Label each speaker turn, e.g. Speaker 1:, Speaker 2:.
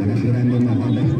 Speaker 1: Gracias.